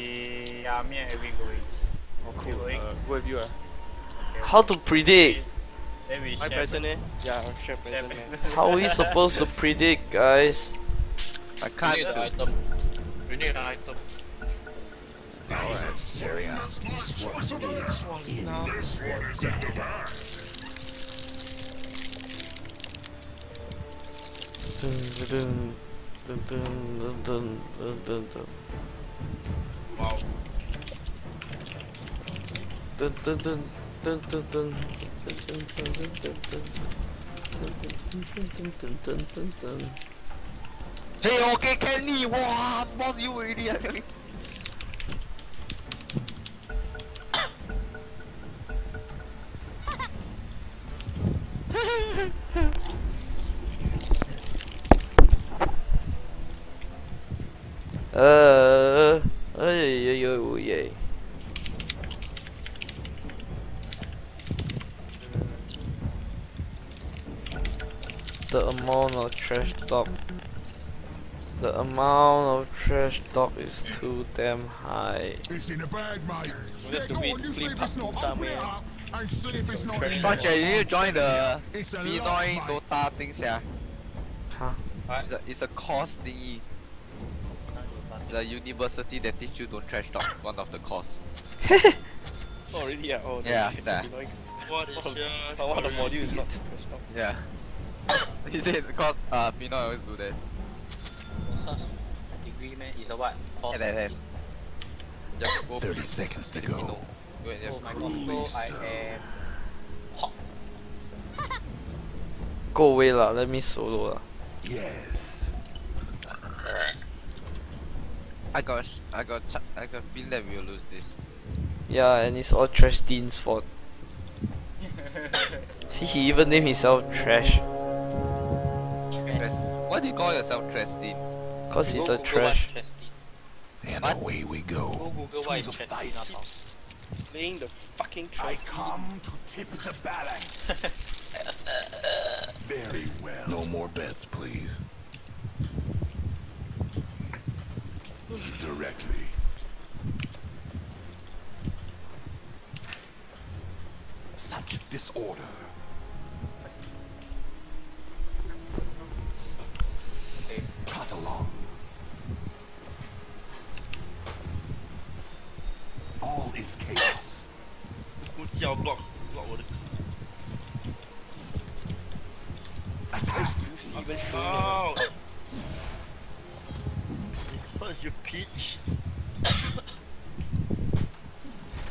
Yeah, me and going. Oh cool. Going? Uh, you uh. Okay, How to predict? My present eh? Yeah, share present. How are we supposed to predict, guys? I can't. do need an item. We need an item. Alright. This one is in the bag. Hey, okay, Kenny, wow, boss you already. I trash talk. The amount of trash talk is too damn high. It's in a bag, mate. We have to go wait on, you see flip up to come up and see if it's not in. Bunch, you need to join the It's Pinoy. Dota things, yeah. Huh? It's a, it's a course thingy. It's a university that teach you don't trash talk. One of the course. Oh, really? Yeah. Oh, Yeah, that's sir. annoying. What is your one of the module is not. Yeah. he said because uh Pinoy always do that. degree man? Is a what? Course. And then, then. Just go 30 seconds to go. Go and Oh just my god, so I am hot. Go away lah, let me solo lah. Yes. I got I got I got feel that we'll lose this. Yeah, and it's all Trash Dean's fault. See, he even named himself Trash. Tres- Why do you call yourself Trestin? Cause he's Go a Google trash. And What? away we Go go. Google To what is the fight. Playing the fucking I come to tip the balance. Very well. No more bets, please. Directly. Such disorder. trot along. All is chaos. block, block Attack! I've been your peach?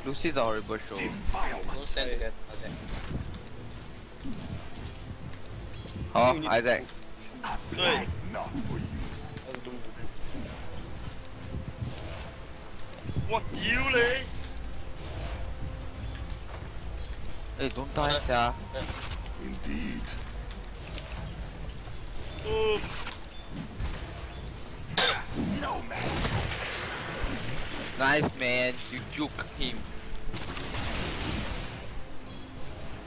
Lucy's a horrible show. Oh, Isaac. Not for you. What you leh? Hey, don't die, sia. Indeed. Oh, No match. Nice man, you juke him.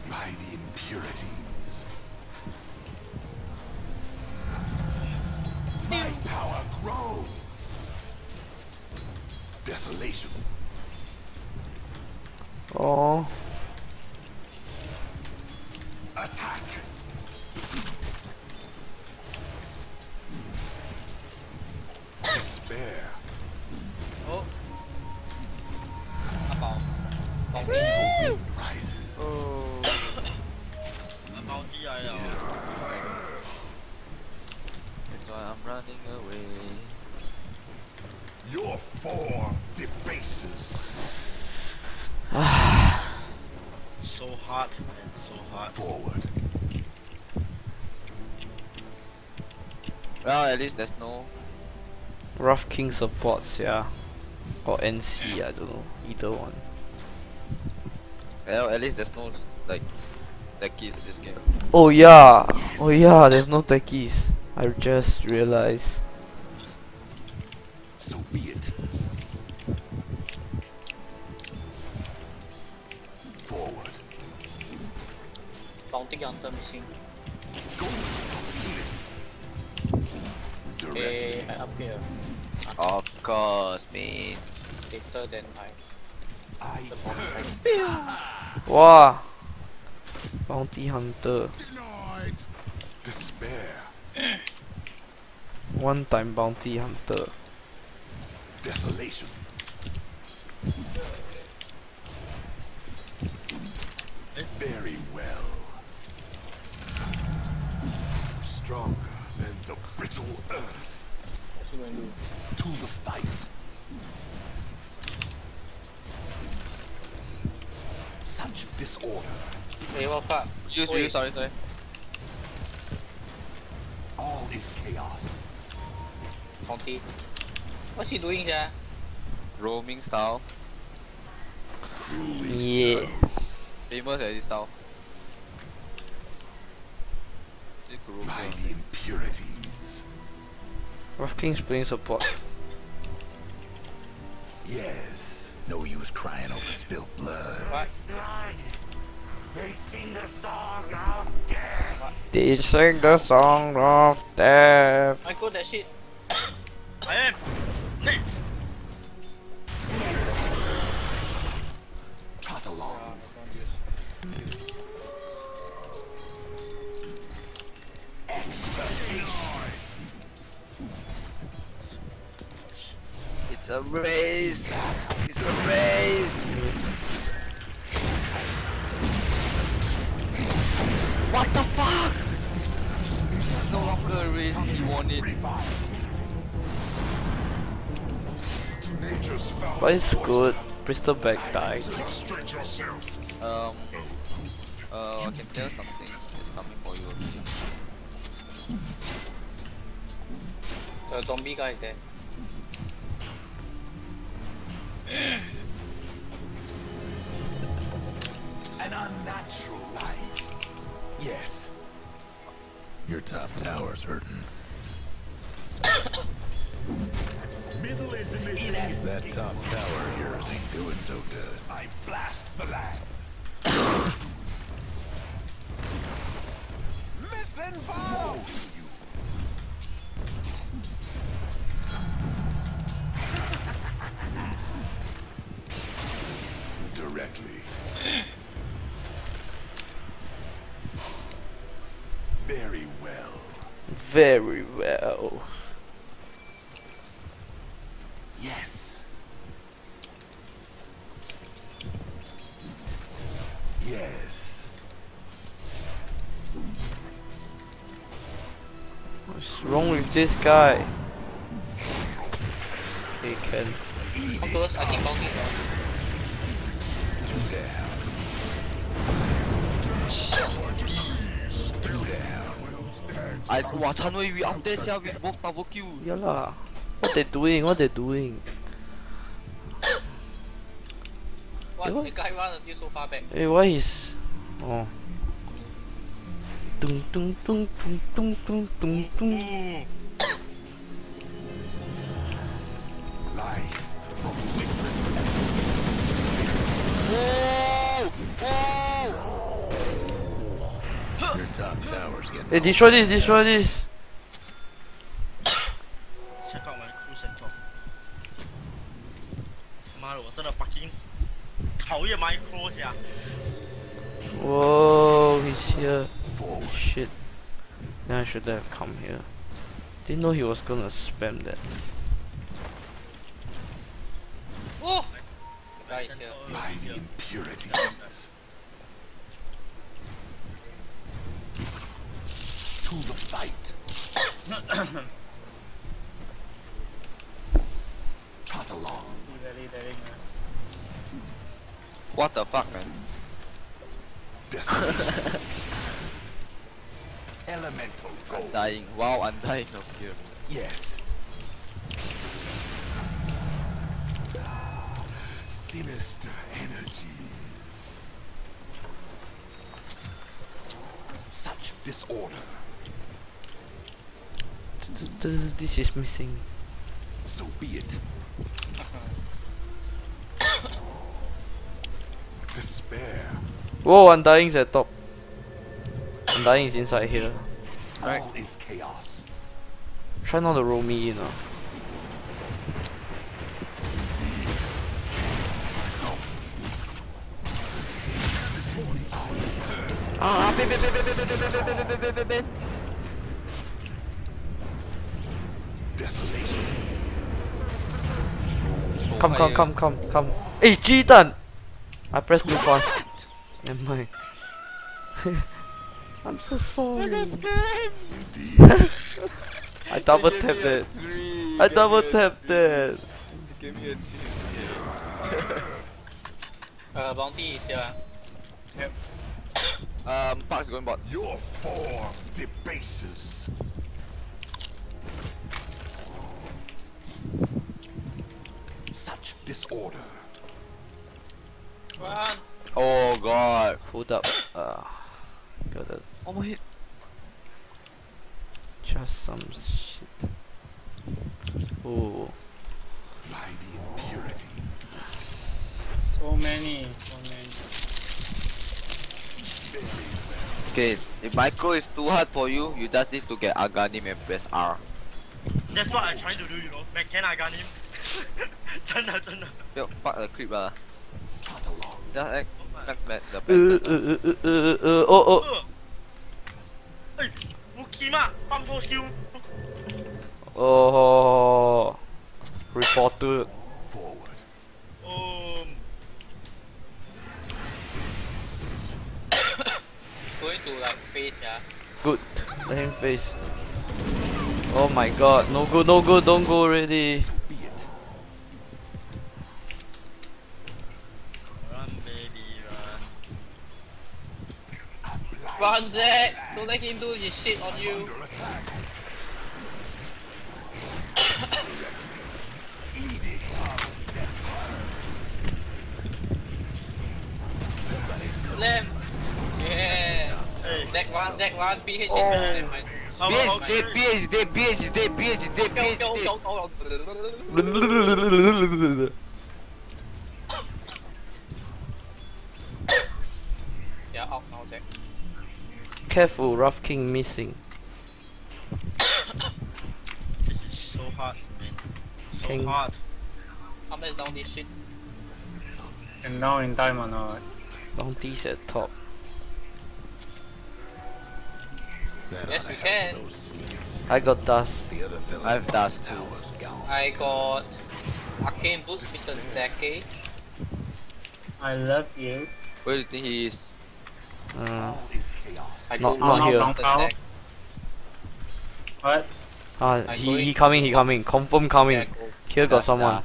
By the impurities. My power grows. Desolation. Oh, Attack. At least there's no. Rough King supports, yeah. Or NC, I don't know. Either one. Well, at least there's no like techies this game. Oh yeah! Oh yeah, there's no techies. I just realized. So be it. Forward. Bounty hunter missing. Opportunity. Directly. Eh, I up here. Of course, man. later than I. I Wow. Bounty Hunter. denied. Despair, One time Bounty Hunter. desolation. Very well. Stronger than the brittle earth. To the fight. Such disorder. Hey, what fuck? Use, Oi. use, sorry, sorry. All is chaos. Bounty. What's he doing, yeah? Roaming style. Truly Yeah. so. Famous at this style. By the impurities. Rough King's playing support. Yes. No use crying over spilled blood. What? They sing the song of death. I go that shit. I am. It's a race! It's a race! What the fuck? It's no longer a race, he won it. Revive. To nature's foul But it's good. Bristleback died. Prostrate yourself. Um, uh, I can tell something is coming for you. The zombie guy is there. An unnatural life. Yes. Your top tower's hurting. Middle is in That top tower of yours ain't doing so good. I blast the land. Listen, Woe Very well. Yes. Yes. What's wrong with this guy? He can. Come close, down. I, wow, Chan Wei, we up there, sia, with both double kill. Yeah lah. What they doing? What they doing? What? Eh, what? The guy run until so far back. Hey, why is? Oh. Your top tower's getting Hey, destroy this! Destroy this! Check out my cruise and drop. 妈的，我真的 fucking 讨厌 micro 呀！ Whoa, he's here. forward. Shit. Then I should have come here. Didn't know he was gonna spam that. Oh! Guy is here. By the impurities. To the fight. Trot along. Ah. What the fuck, man? Desolation. Elemental gold. Dying. Wow, I'm dying up here. Yes. Sinister energies. Such disorder this is missing. So be it. Despair. Whoa, I'm dying at top. dying inside here. Right. All is chaos. Try not to roll me, you know. Ah, Desolation. Come, come, come, come, come. Hey, cheated! I pressed too fast. Never mind. I'm so sorry. I double Give me tapped it. I give me double a tapped tree. it. Give me a tree. Uh, bounty is here. Um, Park's going bot. Your form debases. Disorder. Run! Oh god. Hold up. Uh, gotta Oh my. just some shit. Ooh. By the impurities. So many, so many. Okay, if micro is too hard for you, you just need to get Aghanim and press R. That's what I'm trying to do, you know. Man, can I gun him? 真啊真啊！Yo, fuck the creep Good. Let him face. Oh my god. No good, no good. Don't go already. Run, Zach! Don't let him do his shit on you. Slam! Yeah! Hey. Deck one, deck one, BH oh. in time. Bitch, they Yeah, oh, out now, Jack. Careful, Rough King missing. This is so hard, man. So King. hard. I'm down this shit. And now in time or not? Bounties at top. That Yes, oughta we can. I got dust. The other I have dust too. towers. I got Arcane Boots, Mr. Zacky. I love you. Where do you think he is? Uh, All is chaos. I Not- not here. Mr. Down, What? ah, I'm he, he coming, he coming. Confirm coming. Yeah, go. Here got Yeah, someone.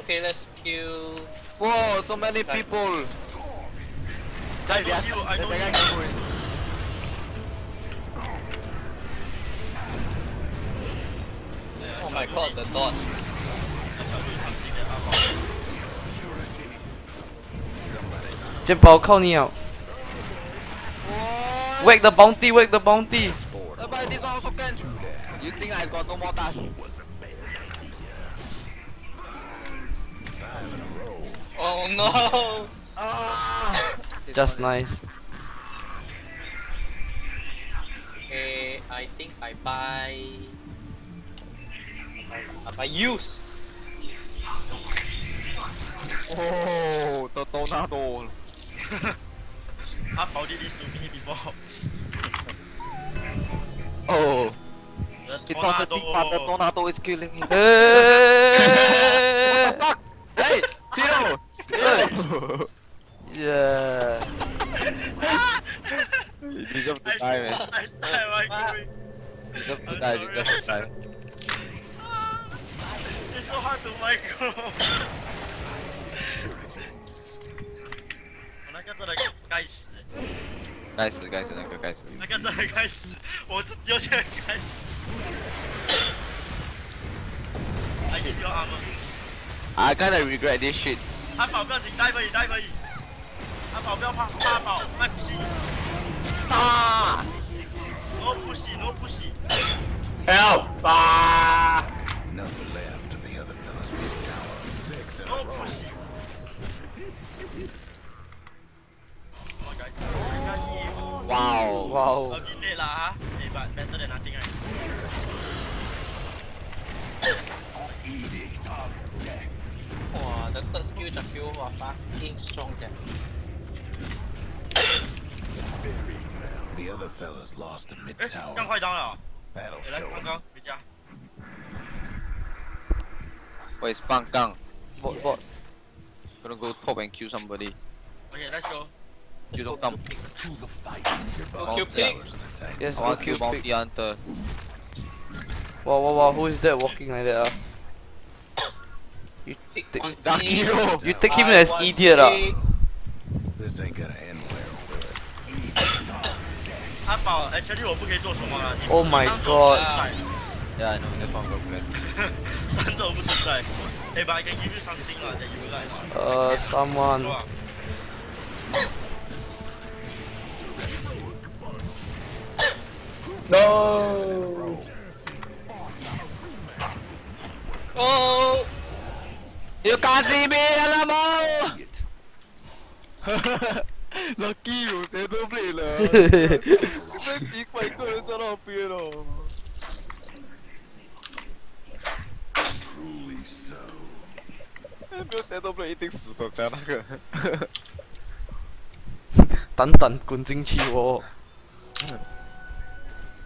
Okay, let's kill. Whoa, so many Right. people. I don't heal, I don't heal. Oh my god, the dot. Impurities. Somebody's 这宝靠你啊 Wake the bounty, wake the bounty. Uh, but this one also can. You think I got no more dash? Oh no! Ah! Just nice. Okay, I think I buy. I buy use. Oh, the tornado. Apple did this to me before. Oh, The it was a big part. The tornado. tornado is killing him. Hey! What the fuck? Hey, Tino! Tino! yeah. you deserve I to die, man. I said I'm. You deserve to I'm die, you deserve to die. It's so hard to micro. ったら返す返す返すなんか返す。なかったら返すおつっよし返すあいつよあの I kinda regret this shit. 阿宝不要紧待会待会阿宝不要怕阿宝卖不行啊 No push no push Help! Ah! Nothing left of the other fellas' big tower. Six. No push Wow. Wow. A bit late lah, hey, eh, but better than nothing, right? Wow, the third skill Jakku was fucking strong, yeah. Very well. The other fellas lost the mid eh, tower. That'll show. Where's Bang Gang? What? Gonna go top and kill somebody. Okay, let's go. You don't come. To the fight. Your yes, I want to bounty hunter. Wow, wow, wow, who is that walking like that? Uh? You, take, you take him as idiot. Uh. This ain't gonna end well, Oh my god. Yeah, I know, that's one good plan. Hey, but I can give you something uh, that you like. Uh, someone. No. Oh, you can't see me anymore. Lucky, you said to play. La. Hehehe. This big fight going to happen. Oh. Truly so. 没有战斗力，一定死的。在那个，等等冠军去哦。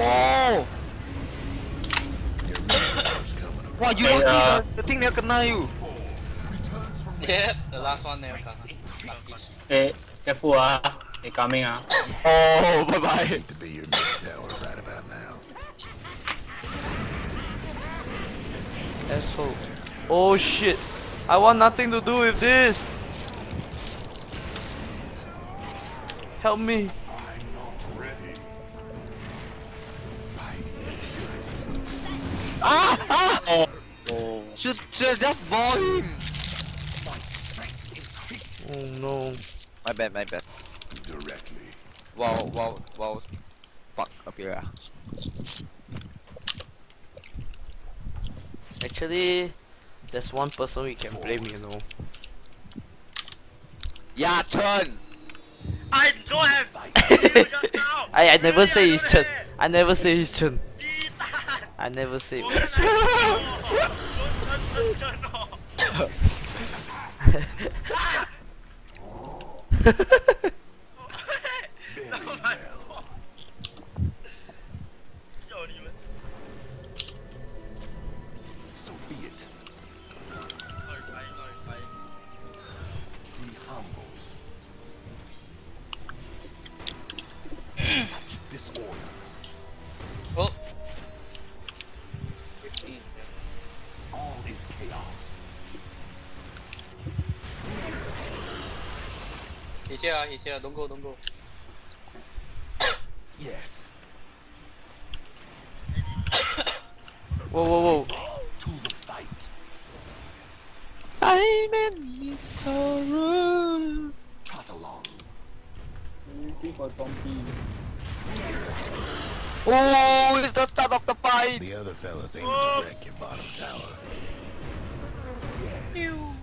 Oh! Your mid tower's coming up. Wow, you Hey, don't uh, think the thing that kena you. Yeah, the last one they there. Hey, careful ah. They coming ah. Oh, bye bye. hate to be your mid tower right about now. Asshole. Oh shit. I want nothing to do with this. Help me. Ah! Ah! Oh. Should, should just ball him. my strength increases Oh no. My bad, my bad. directly. Wow, wow, wow. Fuck up here. ah. Actually, there's one person we can blame, you know. Yeah, turn! I don't have you just now. I I never say I his don't Chen. have. I never say his Chen.，I never say. he's here, here. Don't go, don't go. Yes. Whoa whoa whoa. To the fight. I'm in sorrow. Trot along. Oh, it's the start of the fight. The other fellas aiming to wreck your bottom tower. Yes.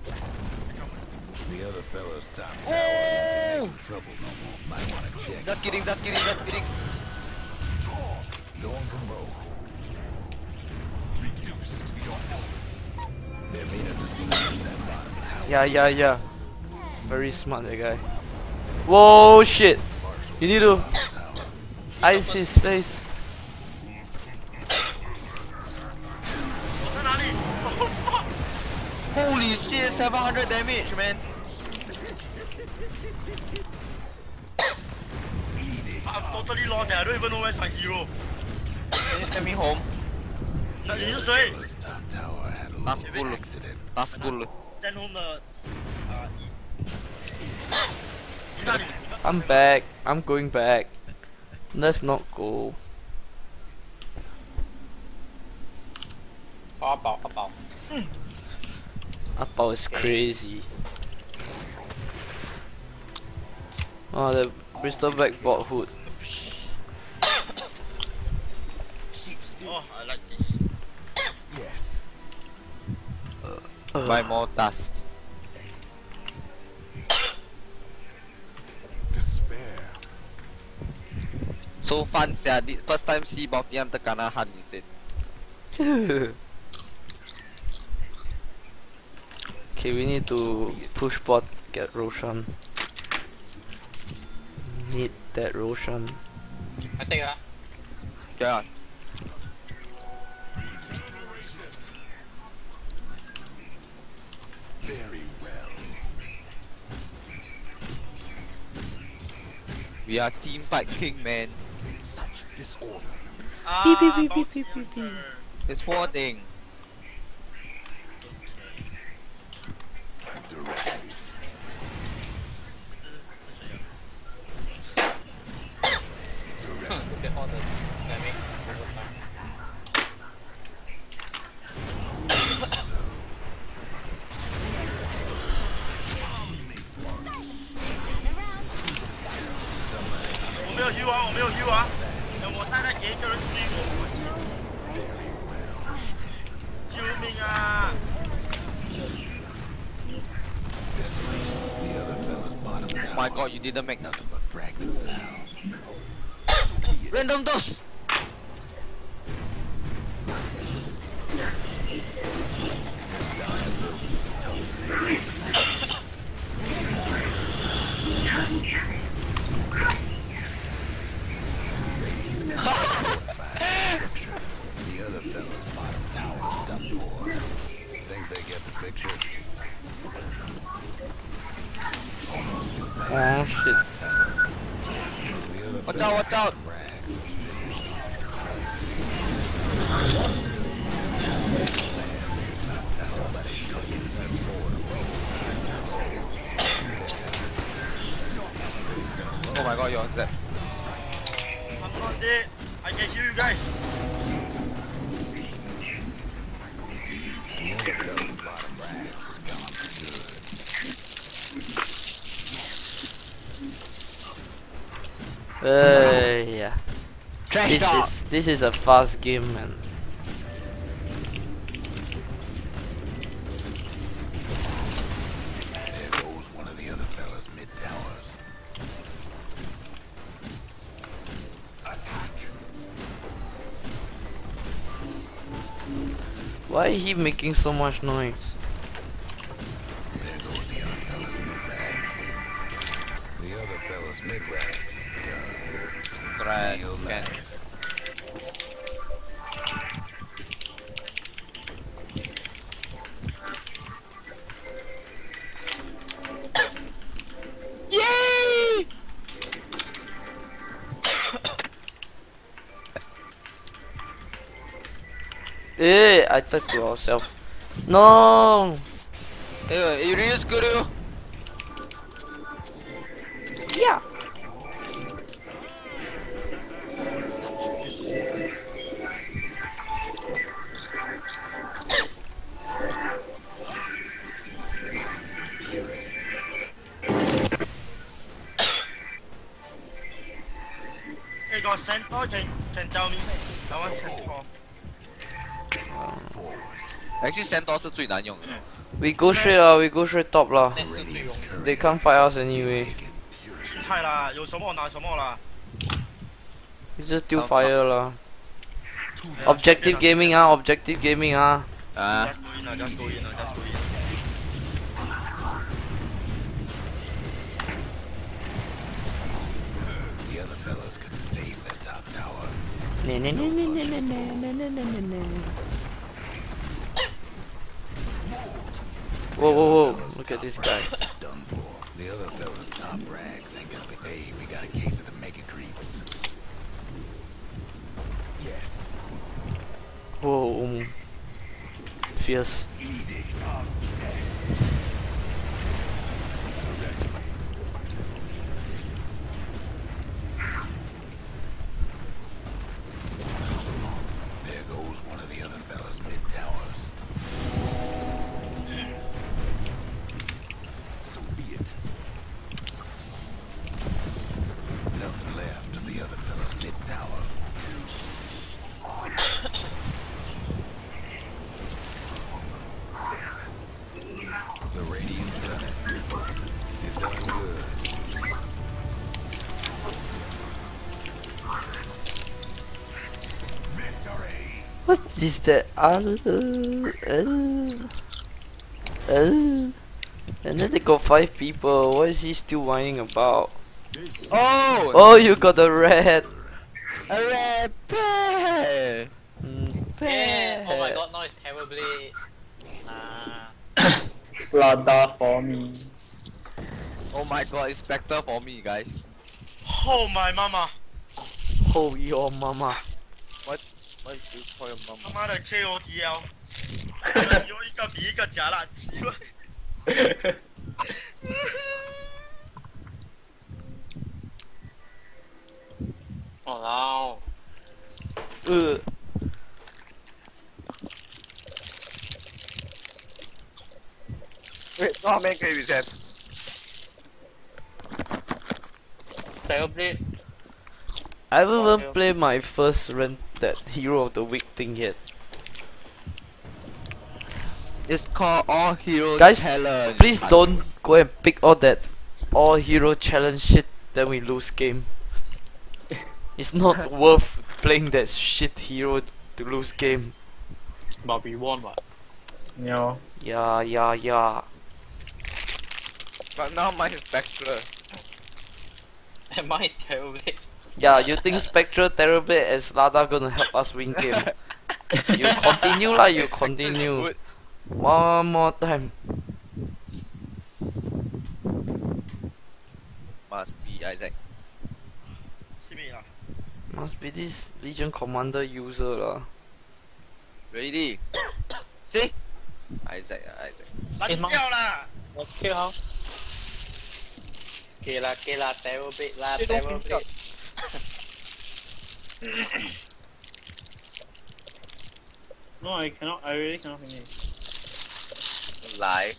The other fella's top tower oh! making trouble no more. Might want to check. Not kidding, not kidding, not kidding. Talk. Going. Reduced your elements. They're made of that bottom tower. Yeah, yeah, yeah. Very smart, that guy. Whoa, shit. You need to ice his face. Holy shit, 700 damage, man. totally lost eh? I don't even know where's my hero. He's coming home. That is just right. Last goal. Last goal. Send home the... Uh, e. I'm back. I'm going back. Let's not go. Apao, Apao. Apao is crazy. Oh, the Bristleback bought hood. Oh, I like this. Yes. Buy more dust. Despair. So fun, sia. This first time see bounty hunter kena hunt instead. okay, we need to push bot, get Roshan. Need that Roshan. I think ah. Yeah. Very well. We are team fight king, man. Such disorder. Ah, Beep, beep, beep, bounty beep, beep, beep. It's four thing. Didn't make Oh my god, you're that. I'm not dead. I can hear you guys. The other fella's bottom rags is gone for good. Hey, yeah. Trash This talk. is this is a fast game, man. Why is he making so much noise? attack yourself. No! Uh, it is good. 是最难用的。We go straight 啦，We go straight top 啦。They can't fight us anyway。菜啦，有什么拿什么啦。You just do fire 啦。Objective gaming objective gaming 啊。啊。fellas couldn't save that. Whoa whoa whoa! Look at this guy. Done for. The other fellas top rags ain't gonna be. Hey, we got a case of the mega creeps. Yes. Whoa. Um. Fierce. What is that? Uh, uh, uh. And then they got five people. What is he still whining about? Oh! Oh, you got a red. A red bear! Mm, Yeah. Oh my god, now it's terribly. Nah. Slaughter for me. Oh my god, it's Spectre for me, guys. Oh my mama，Oh, your mama. What you call your 他 mama? 妈的 KOTL，有一个比一个假烂鸡巴。Oh no. Uh, Wait, how many can we have? Terribly. I haven't even played my first rent that hero of the week thing yet. It's called All Hero Guys, Challenge. Please don't go and pick all that all hero challenge shit, then we lose game. It's not worth playing that shit hero to lose game. But we won what? Yo. Yeah, yeah, yeah. But now mine is Spectre. Mine is terribly. Yeah, you think Spectral Terrorblade is Lada gonna help us win game? you continue lah, you continue. One more time. Must be Isaac. Must be this Legion Commander user lah. Ready? See? Isaac, ah, Isaac. 删掉啦。OK 好。给啦给啦，Terrorblade 啦，Terrorblade。No, I cannot. I really cannot finish. Lie.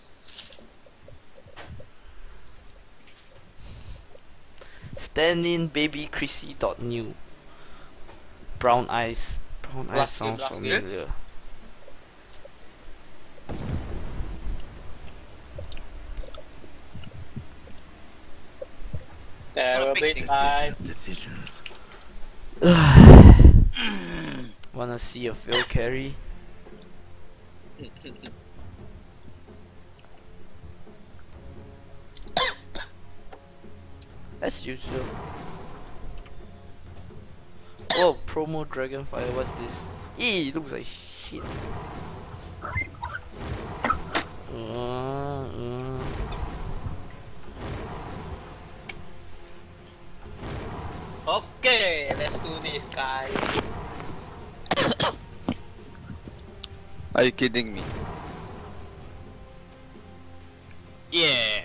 Stand in baby Chrissy dot new. Brown eyes. Brown eyes sounds blast you. familiar. Time. decisions. Wanna see a fail carry? As usual. Oh, promo Dragonfire, what's this? Eee, looks like shit. Uh. Okay, let's do this, guys. Are you kidding me? Yeah.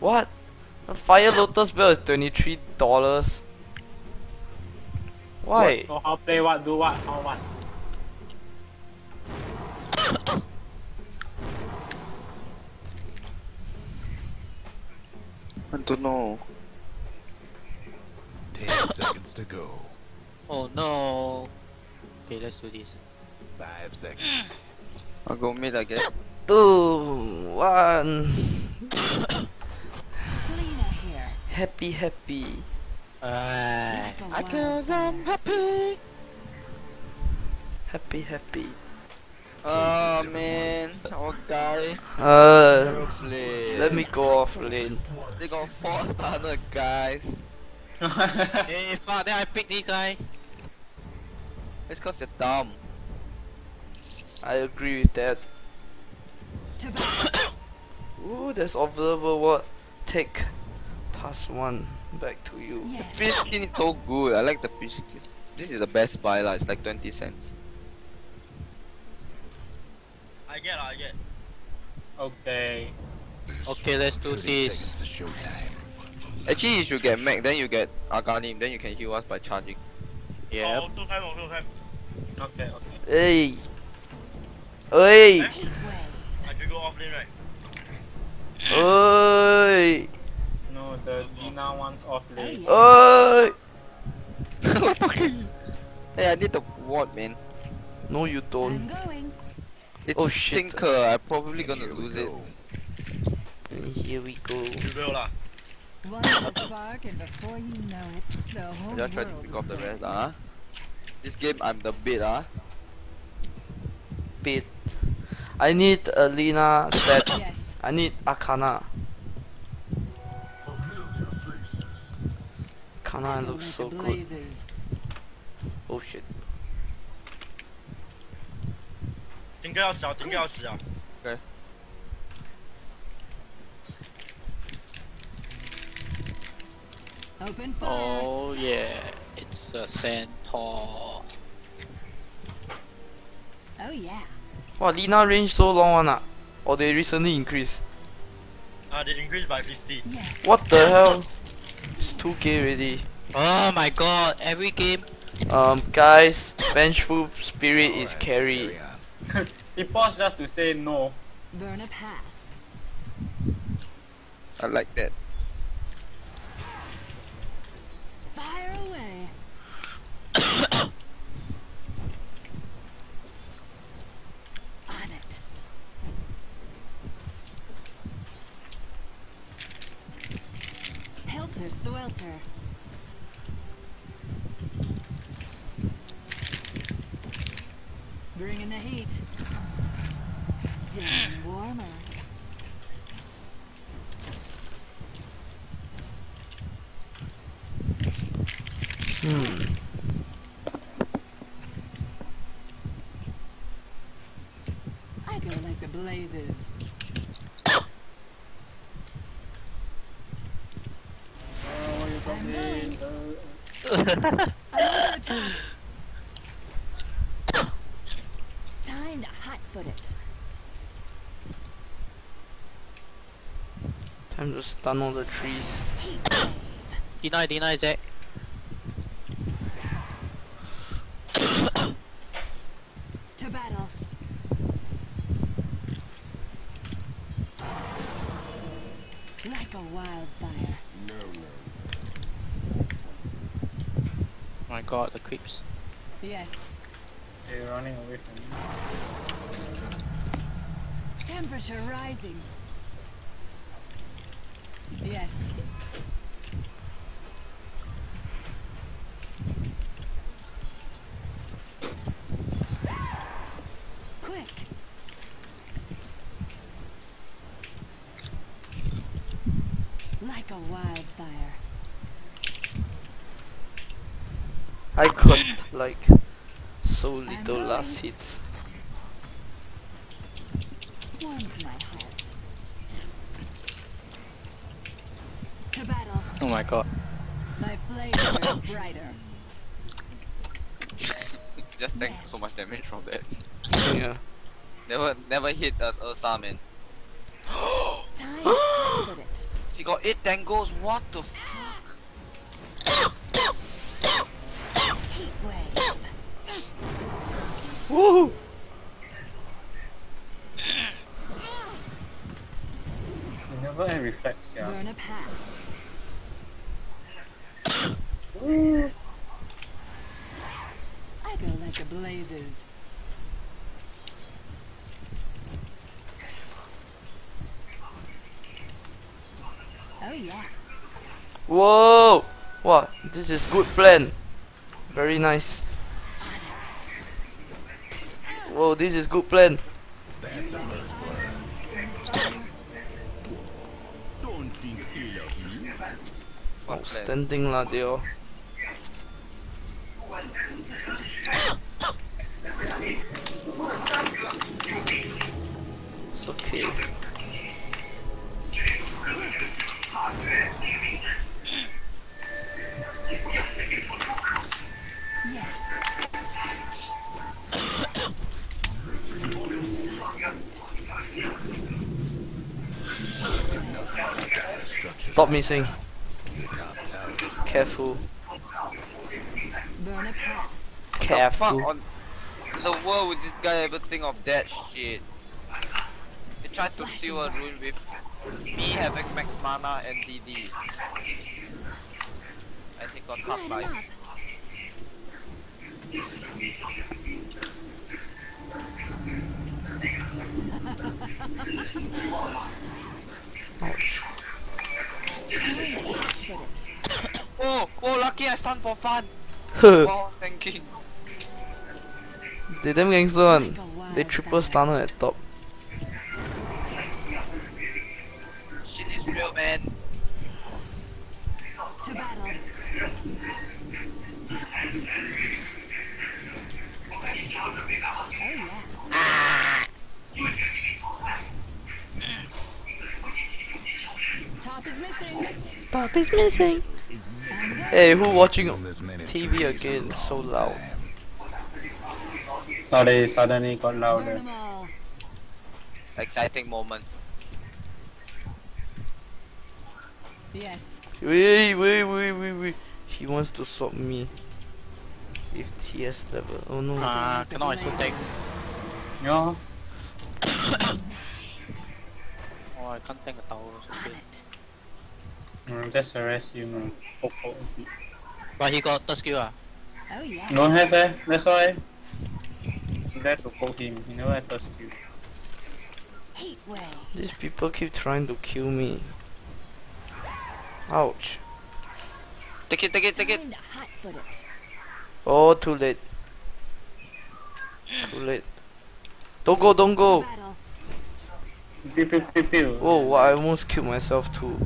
What? A Fire Lotus Bell is twenty-three dollars. Why? So how play what, do what, how what? Don't know. Ten seconds to go. Oh no. Okay, let's do this. Five seconds. I'll go mid, I guess. Two, one. Happy, happy. Uh, Like a I guess. I'm happy. Happy, happy. Oh man, our guy. Uh, let me go off lane. They got four stunner guys. hey, fuck, then I pick this guy. It's cause you're dumb. I agree with that. Ooh, there's observer what? Take. Pass one. Back to you. Yes. Fish skin is so good. I like the fish skin. This is the best buy lah. It's like 20 cents. I get, I get. Okay. Okay, let's do this. Actually, you should get Mac, then you get Aghanim, then you can heal us by charging. Oh, yeah. Oh, two time, oh, two time. Okay, okay. Hey. Hey. I can go off lane, right? Hey. No, the Dina wants off lane. Hey. hey, I need the ward, man. No, you don't. I'm going. It's oh, shit. sinker, uh, I'm probably gonna lose go. it. Here we go. You will lah. One spark Just try to pick off the rest ah. This game I'm the bit ah. Bit. I need Alina set. yes. I need Arcana. Arcana looks so good. Oh shit. 顶个要死啊，顶个要死啊！ Open fire. Oh yeah, it's a centaur. Oh yeah. Wow, Lina range so long one ah. Or they recently increased. Uh, they increased by 50. Yes. What the hell? It's 2k already. Oh my god, every game. Um, guys, Vengeful Spirit is Alright, carry. on. He paused just to say no. Burn a path. I like that. Fire away. On it. Helter swelter. Bringing the heat. Getting warmer. Hmm. I go like the blazes. I'm going. I'm under attack. Time to hot foot it. Time to stun all the trees. Heat wave. Deny, deny, Zach. To battle. Like a wildfire. No, no. my god, the creeps. Yes. They're running away from me. Temperature rising. Yes. Quick. Like a wildfire. I got hmm. like so little last hits. Warms my heart. To battle. Oh my god. My flame grows brighter. Just tank so much damage from that. Yeah. Never, never hit us Ursa, man. Time to hot foot it. He got 8 tangos, what the fuck? Heat wave. Woo! Never have reflex, yeah. Burn a path. I go like the blazes. Oh yeah. Whoa! Wow, this is good plan. Very nice. Whoa, this is good plan. That's a first blood. Don't think ill of oh, me. Outstanding lah, they all. It's okay. Stop missing. the. Careful. Burn a path. The Careful. on the world would this guy ever think of that shit? He tried to steal a rune with me having max mana and DD. And he got half Light 'em life. Ouch. Oh, oh, lucky I stunned for fun. Oh, they Wow, thanking. damn gangster one. Like a They triple wildfire. stunner at top. Shit is real, man. To battle. Oh yeah. Top is missing. Top is missing. I'm going. Hey, who watching On this minute TV again? is So loud. Sorry, suddenly got Burn louder. Exciting moment. Yes. Wait, wait, wait, wait, wait. He wants to swap me. With TS level. Oh no. Ah, cannot also take. Yeah. Oh, I can't take a tower. On Okay. it. Mm, just arrest you, man. Poke, poke. But he got third skill ah. Oh yeah. Don't have eh? That's why. You dare to poke him. You never have first you. Heat wave. These people keep trying to kill me. Ouch. Take it, take it, take it. Time to hot foot it. Oh, too late. Too late. Don't go, don't go. battle. Pew pew pew pew. Oh, wow, I almost killed myself too.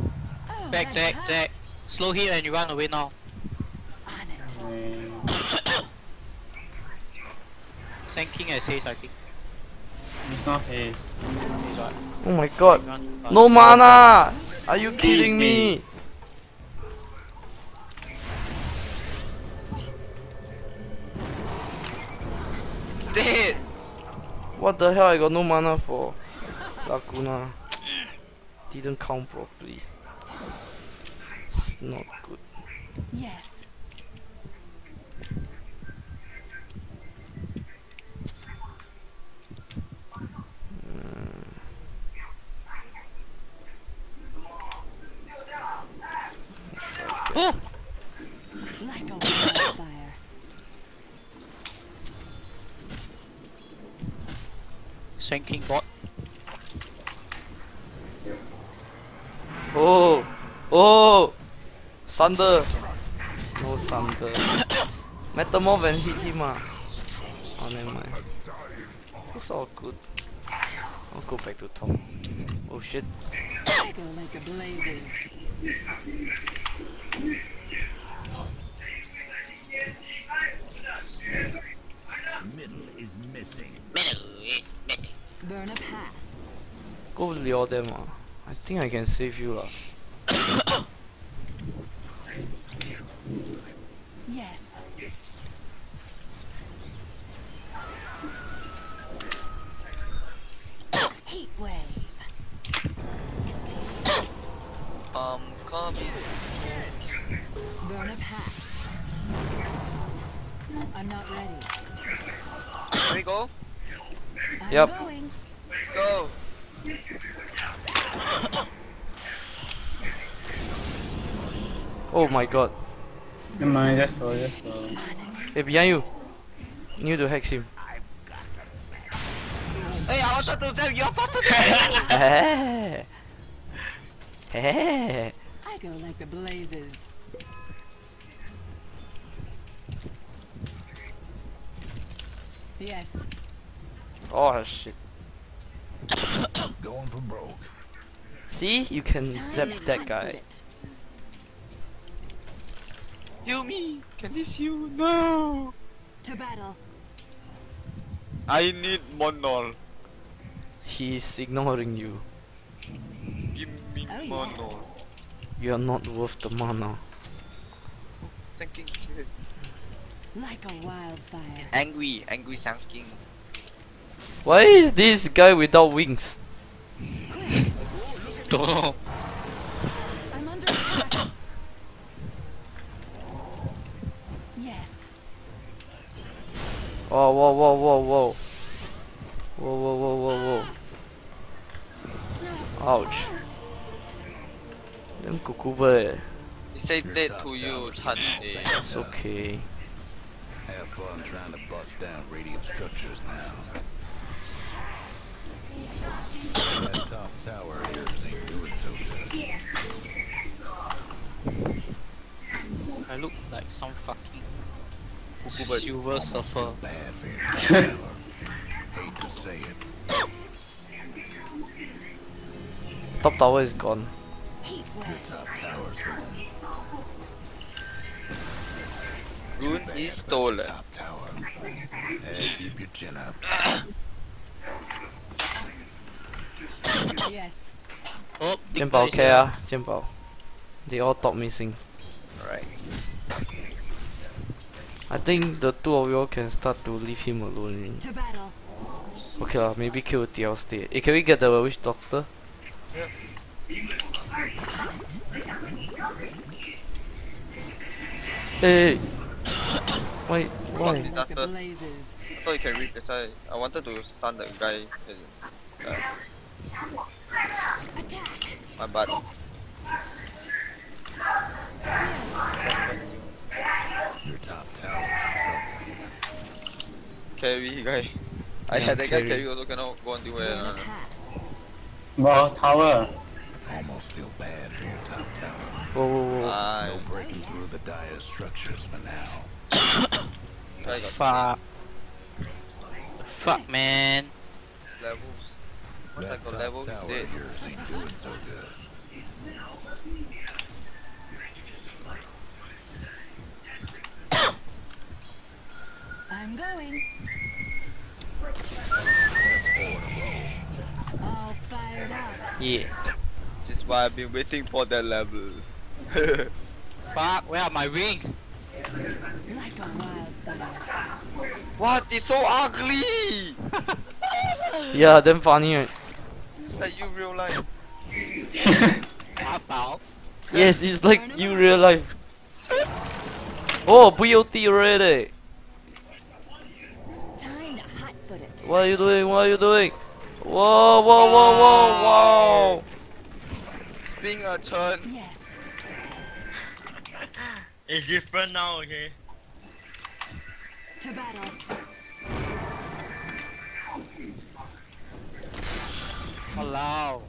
Oh, back, that's Jack, hot. Jack. Slow hit and you run away now. On it. Mm, Sand King as haste, I think. It's not his. Is what? Oh my god. Run, run. No mana! Are you kidding me? Dead. What the hell? I got no mana for Laguna. Didn't count properly. It's not good. Yes. Like a wildfire. Sand King bot. Oh! Oh! Thunder! No thunder. Metamorph and hit him ah. Oh, never mind. It's all good. I'll go back to top. Oh shit. I go like a blazes. Middle is missing. Burn a path. Go lure them ah. I think I can save you lah. Yes. Heat wave. Um, come Burn a path. I'm not ready. Here we go. I'm Yep. going. Let's go. Oh my god. Never mind, just go, just go. Hey, behind you. Need to hex him. Hey, I wanted to tell you faster. Hey. Hey. I go like the blazes. Yes. Oh shit. Going for broke. See, you can zap that hot guy. Foot it. Heal me. Can this you? No. To battle. I need monol. He's ignoring you. Give me Oh, yeah. monol. You are not worth the mana. Thinking shit. Like a wildfire. Angry, angry Sand King. Why is this guy without wings? Quick. Don't know. I'm under attack. yes. Oh, whoa, whoa, whoa, whoa. Whoa, whoa, whoa, whoa, whoa. Ouch. out. Them cucumber. He said Your dead top to you, tower's Chan. eh. It's okay. Have fun trying to bust down radiant structures now. that top tower of ain't doing so good. I look like some fucking Cuckoo bird. silver surfer. Bad for. Hate to say it. Top tower is gone. Your top tower's hurting. Rune is stolen. Top tower. Hey, keep your chin up. Yes. Oh, big Jian Bao care here. ah, Jian Bao. They all top missing. Alright. I think the two of you all can start to leave him alone. To. Okay lah, maybe kill TL stay. Eh, can we get the witch doctor? Hey, why? Fuck Why? Like the disaster. blazes. I thought you can read, that's why I wanted to stun the guy. in, Uh, Attack. my butt. Your top tower's in trouble. Carry guy. I Yeah, had that guy carry. carry also cannot go until where. One Uh, hat. Well, tower. Almost feel bad for your top tower. Whoa, whoa, whoa. ah, No breaking through the dire structures for now. guy Fuck. Fuck, man. levels. Once I got levels, dead. yours ain't doing so good. I'm going. All fired up. Yeah. This is why I've been waiting for that level. Fuck, where are my wings? Like a wildfire. what? It's so ugly! Yeah, damn funny right? It's like you real life. Yes, it's like you real life. Oh, BOT already. Time to hot foot it. What are you doing? What are you doing? Whoa, whoa, whoa, whoa, whoa. It's being a turn. Yes. It's different now, okay? To battle. Walao.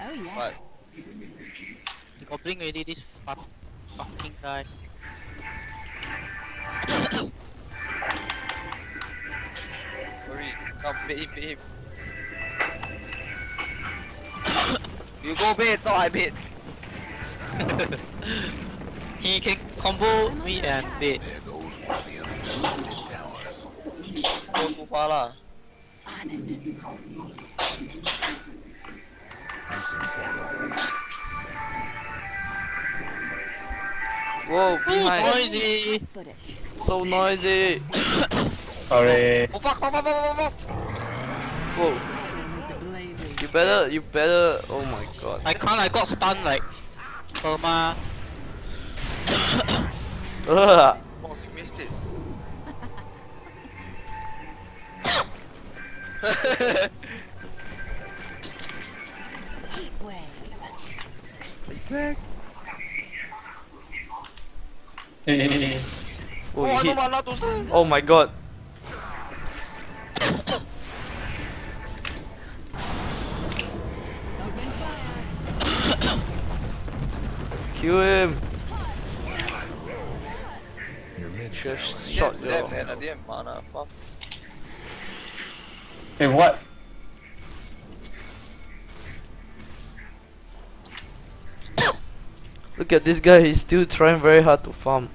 Oh yeah. What? You got blink already, this fuck, fucking guy. Hurry. Come, bait him, you go bait, no I bait. He can combo me and attack. bait. There goes one of the other mid towers. Go too far lah. On it. Whoa, behind. Noisy! Hot foot it. So noisy. Sorry. Oh fuck, fuck, fuck, fuck, fuck, fuck. Whoa, With the blazes. you better, you better. Oh my god. I can't, I got stunned like perma. Ugh. Oh, you missed it. Heat wave. Hey, Oh, oh, you I hit. don't want to. Oh my god. Kill him. Your mid Just tower. shot Damn, your. damn, man, I didn't have mana. Fuck. hey, what? Look at this guy. He's still trying very hard to farm.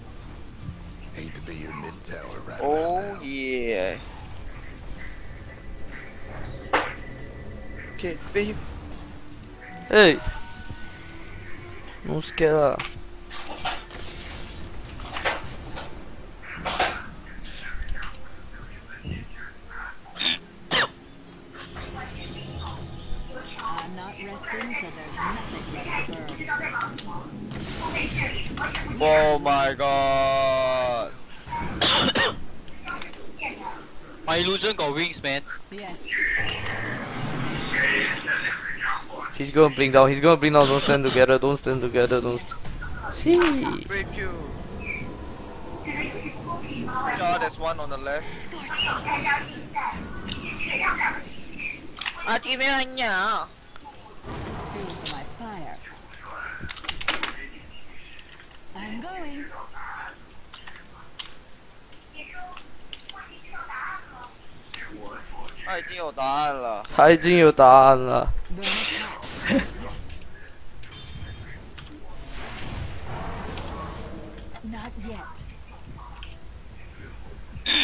Hate to be your mid tower right Oh yeah. Okay, bait him. Hey. To burn. Oh my god. My illusion got wings, man. Yes. He's gonna bring down. He's gonna bring down. Don't stand together. Don't stand together. Don't. St See. Break you. Yeah, there's one on the left. Feel for my fire. I'm going. 他已经有答案了。他已经有答案了。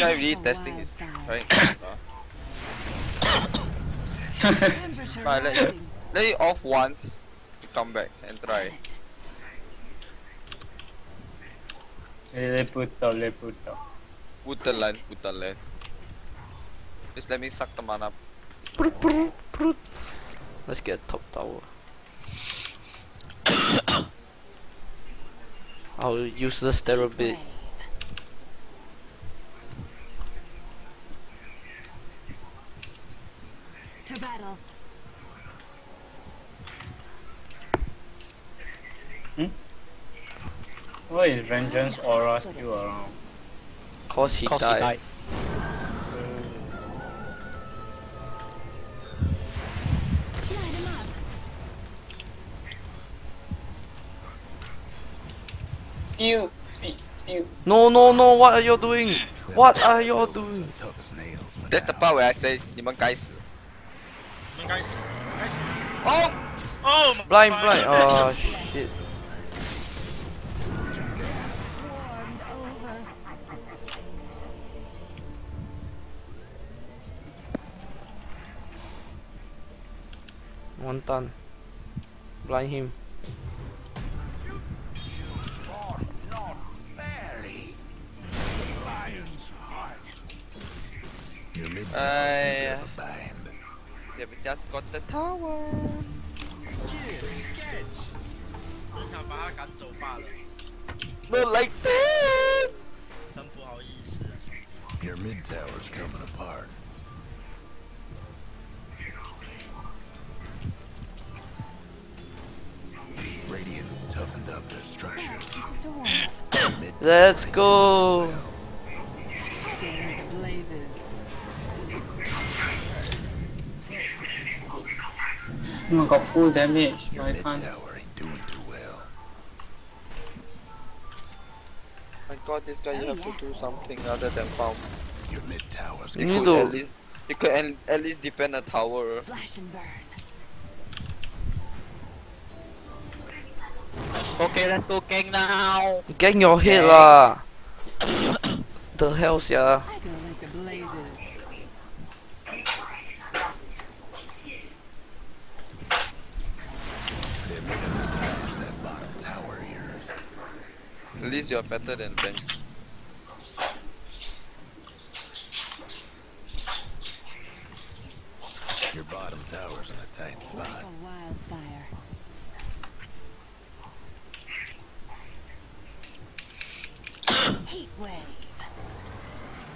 Guy really testing his wildfire. trying. Temperature Alright, let- rising. Let it off once. Come back and try. Right. Le puto, le puto. Putelan, putelan. Just let me suck the mana. Brut, brut, brut. Let's get top tower. I'll use the stair bit. To battle. Why is Vengeance Aura still around? Cause he Cause he died. died. Light him up. Steal! Speed! Steal! No, no, no, what are you doing? What are you doing? Tough as nails. but That's the part where I say 你们该死。 Guys. Guys. Oh! Oh my Blind, God. blind. Oh, shit. One ton. Blind him. Uh, yeah. Yeah, we just got the tower. Not like that. Your mid tower's coming apart. Radiant's toughened up their structure. Let's go. Oh, got full damage. Your I mid can't. tower ain't doing too well. My god, this guy, you have to do something other than farm. Your mid tower's You You need could to- at least, you could at, at least defend a tower. Slash and burn. Okay, let's go gang now. Gang your head lah. the hell sia. I go like the blazes. They're making us smash that bottom tower of yours. At least you're better than Ben. Your bottom tower's in a tight Like spot. a wildfire. Heat wave.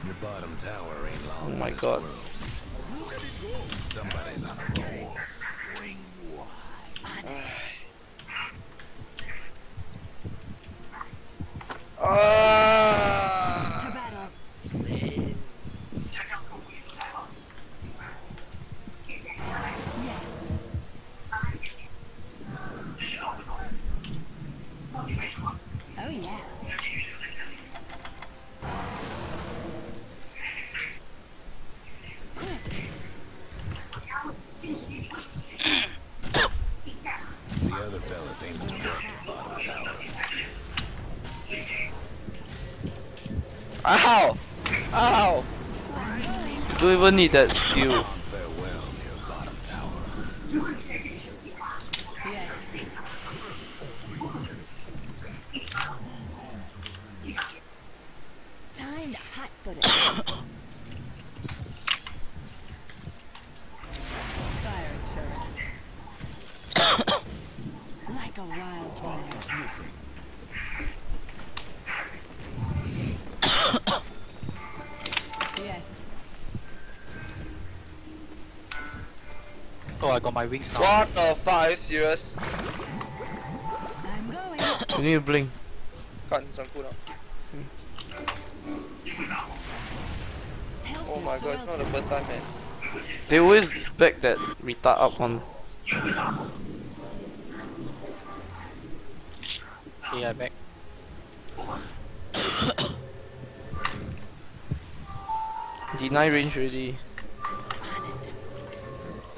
Your bottom tower ain't long Oh my God. world. Somebody's on a roll. Ah! Ow! Ow! You don't even need that skill. Farewell to your. Yes. Time to hot foot it. Fire insurance. like a wildfire. Yes. Oh, I got my wings now. What the fuck? Are you serious? I'm going. You need to blink. Can't Zanku now. Helter Oh my god, it's not the first time, man. They always back that retard up on. Okay, I back. Deny range already.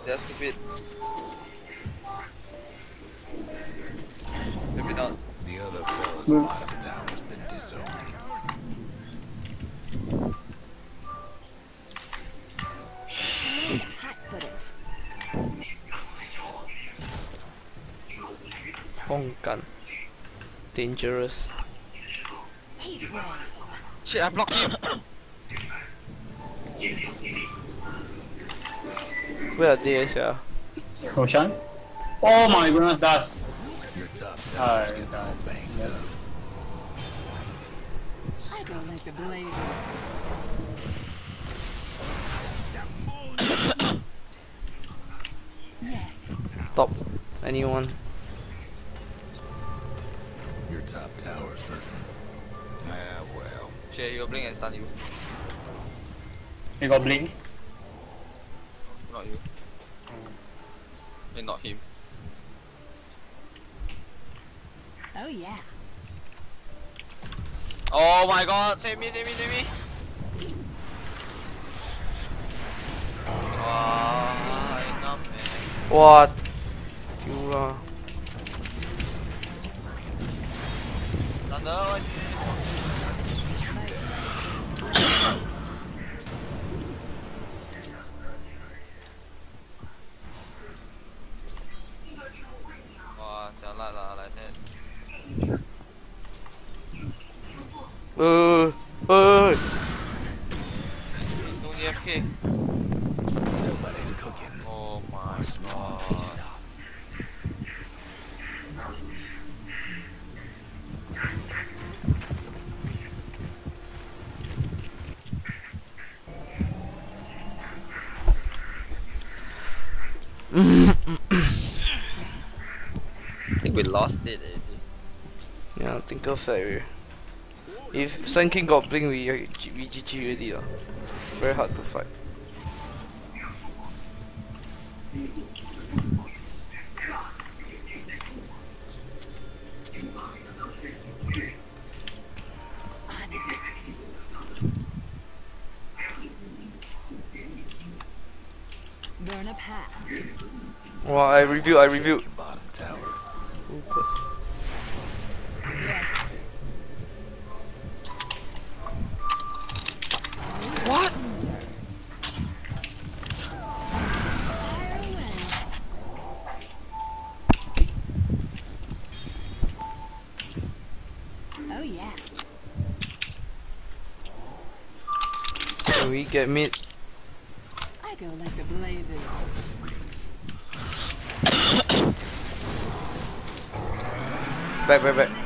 That's stupid. Maybe not. The other fella's no. Dangerous. Shit, I blocked him! Where are they sia Roshan? Oh my goodness, that's Your top tower's getting all that's banged up. I go like the blazes. yes. top anyone Your top tower's hurting. Ah, well. Shit, you're blink and stun you. You got blink. Not you. And not him. Oh yeah. Oh my god, save me, save me, save me! Ah, enough man. what Fiora Thunder, what Wah, jalan lah like that. uh uh Don't AFK. Somebody's cooking. Oh my god. I think we lost it already. yeah think of that if Sun King got blink we uh, G- we GG already lah very hard to fight Burn a path. wow I review I review Your bottom tower. Yes. what Fire away. Oh yeah. can we get mid I go like the blazes. back back back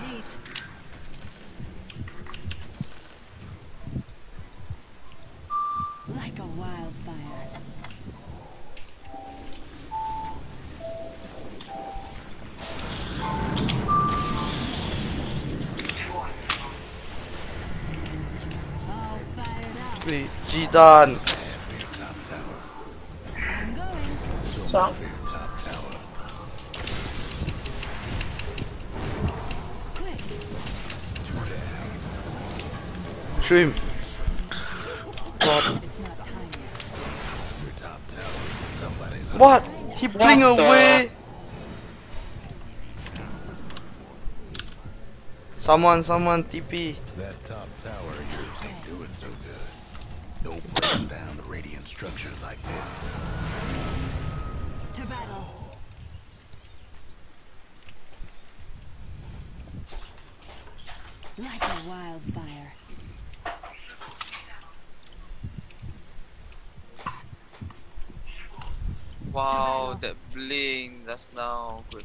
Your top tower. Somebody's what? He blink the- away. Someone someone TP That top tower of yours ain't doing so good. No breaking down the radiant structures like this. To battle. Like a wildfire. Wow, that bling just now could